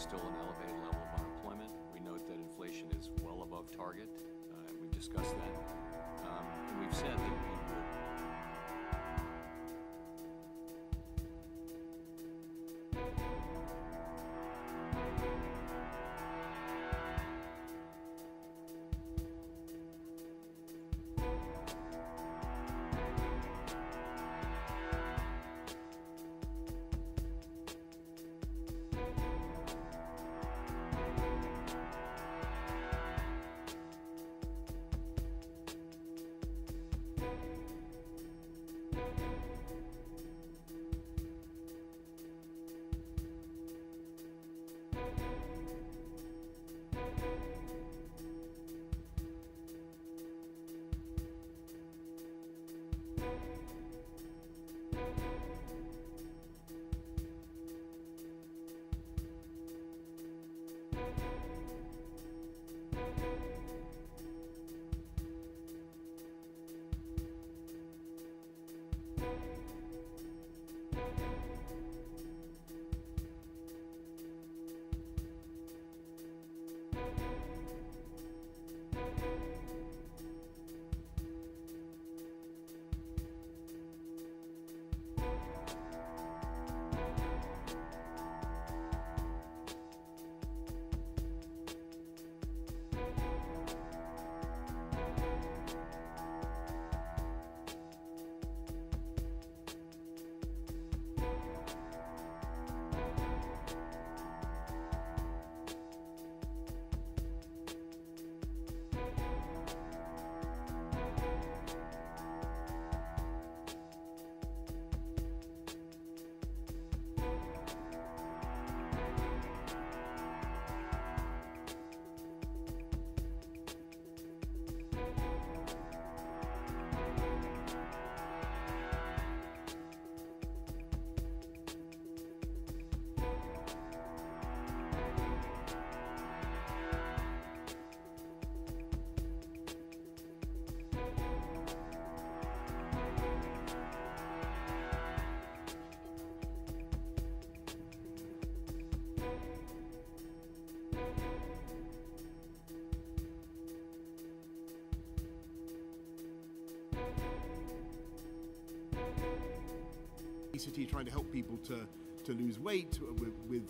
still an elevated level of unemployment. We note that inflation is well above target. Uh, we've discussed that. Um, we've said that we will obesity, trying to help people to, to lose weight with, with